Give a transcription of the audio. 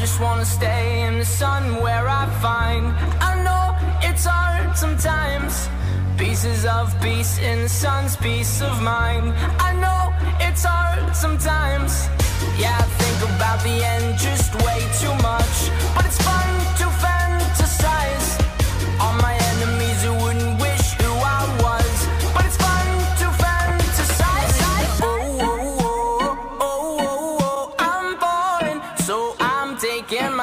in the sun where I find. I know it's hard sometimes. Pieces of peace in the sun's peace of mind. I know it's hard sometimes. Yeah, I think about the end